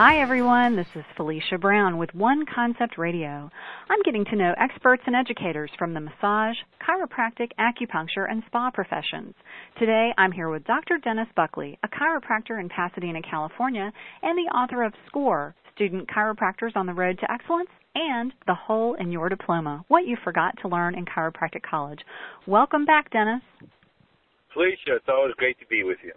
Hi, everyone. This is Felicia Brown with One Concept Radio. I'm getting to know experts and educators from the massage, chiropractic, acupuncture, and spa professions. Today, I'm here with Dr. Dennis Buckley, a chiropractor in Pasadena, California, and the author of SCORE Student Chiropractors on the Road to Excellence and The Hole in Your Diploma What You Forgot to Learn in Chiropractic College. Welcome back, Dennis. Felicia, it's always great to be with you.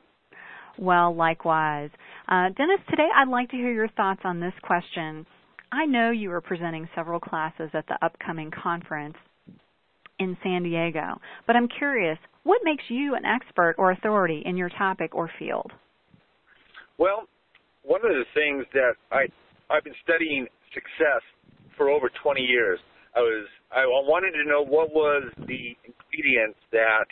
Well, likewise. Uh, Dennis, today I'd like to hear your thoughts on this question. I know you are presenting several classes at the upcoming conference in San Diego, but I'm curious, what makes you an expert or authority in your topic or field? Well, one of the things that I I've been studying success for over 20 years. I was I wanted to know what was the ingredients that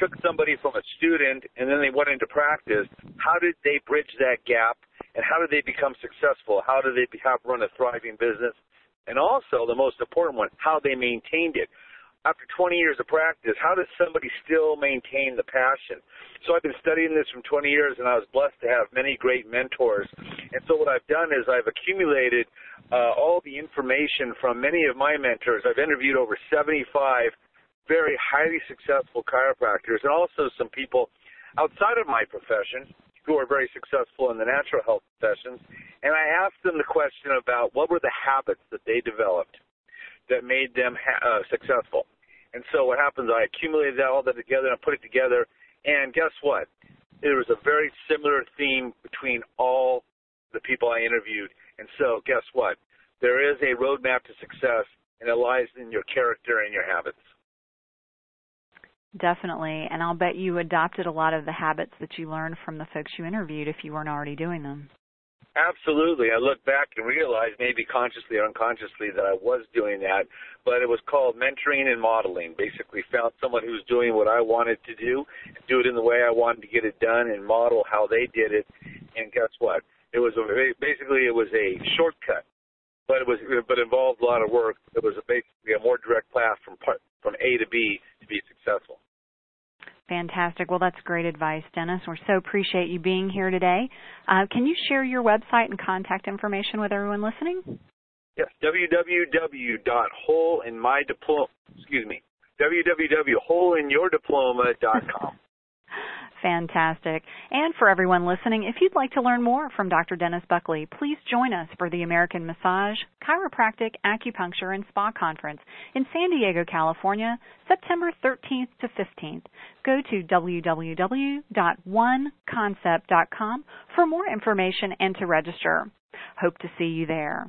took somebody from a student and then they went into practice, how did they bridge that gap and how did they become successful? How did they have run a thriving business? And also the most important one, how they maintained it. After 20 years of practice, how does somebody still maintain the passion? So I've been studying this from 20 years and I was blessed to have many great mentors. And so what I've done is I've accumulated uh, all the information from many of my mentors. I've interviewed over 75 very highly successful chiropractors and also some people outside of my profession who are very successful in the natural health professions. And I asked them the question about what were the habits that they developed that made them ha- uh, successful. And so what happens, I accumulated all that together and I put it together. And guess what? There was a very similar theme between all the people I interviewed. And so guess what? There is a roadmap to success, and it lies in your character and your habits. Definitely. And I'll bet you adopted a lot of the habits that you learned from the folks you interviewed if you weren't already doing them. Absolutely. I look back and realize, maybe consciously or unconsciously, that I was doing that, but it was called mentoring and modeling. Basically, found someone who was doing what I wanted to do, do it in the way I wanted to get it done, and model how they did it. And guess what? It was a, basically it was a shortcut, but it was but involved a lot of work. It was basically a more direct path from part, from A to B to be successful. Fantastic. Well, that's great advice, Dennis. We so appreciate you being here today. Uh, can you share your website and contact information with everyone listening? Yes, www.holeinmydiploma. Excuse me, www.holeinyourdiploma.com. Fantastic. And for everyone listening, if you'd like to learn more from Dr. Dennis Buckley, please join us for the American Massage, Chiropractic, Acupuncture, and Spa Conference in San Diego, California, September 13th to 15th. Go to www.oneconcept.com for more information and to register. Hope to see you there.